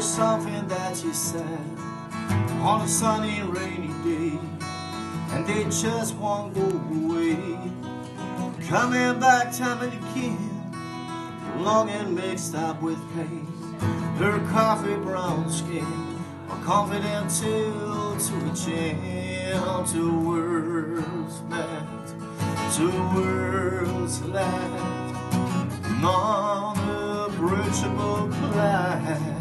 something that you said on a sunny rainy day, and they just won't go away. Coming back time and again, longing mixed up with pain. Her coffee brown skin, a confident till to a jam, to words met, to words left, non-approachable plan.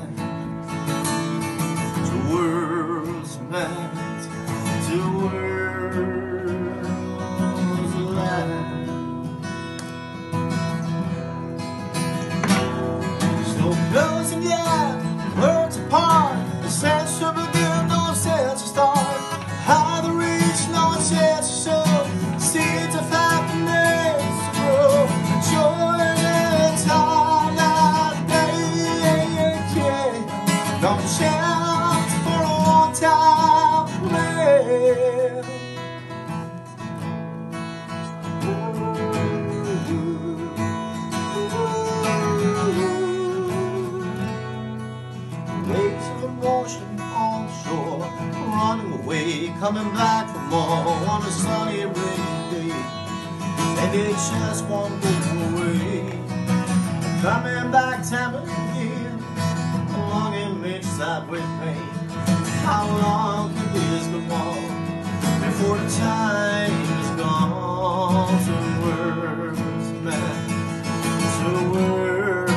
Coming back for more on a sunny day. And it just won't go away. Coming back time and again, longing mixed up with pain. How long can this go on before the time is gone to words met, to words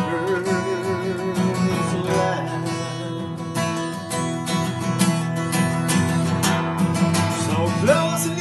sense to the no sense